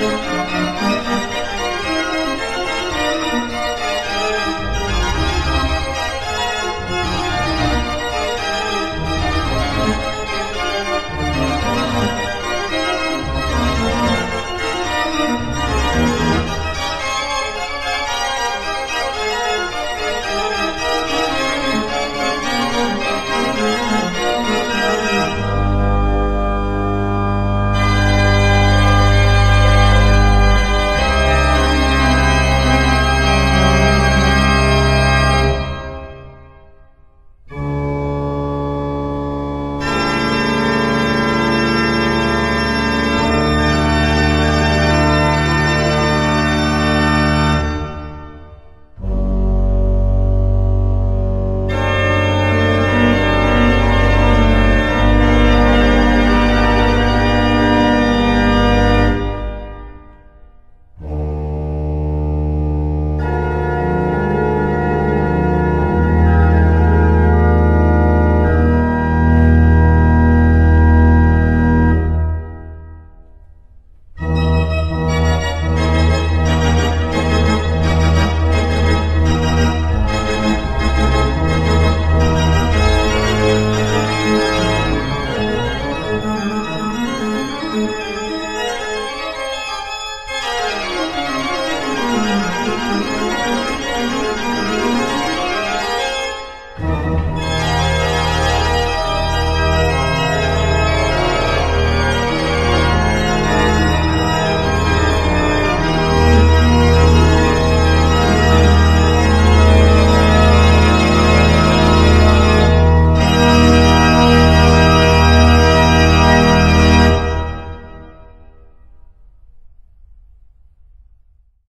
Música